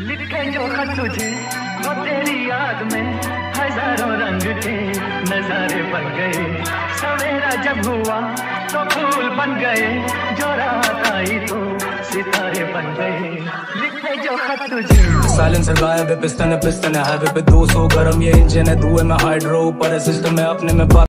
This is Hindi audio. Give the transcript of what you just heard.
लिखे जो खत तुझे वो तेरी याद में हज़ारों रंग के नजारे बन गए। सवेरा जब हुआ तो फूल बन गए, जो रात आई तो सितारे बन गए। लिखे जो खत तुझे साइलेंसर गायब है पिस्टन है पिस्टन है हाईवे पे 200 गरम, ये इंजन है, धुएँ में हाइड्रो पर सिस्टम है, अपने में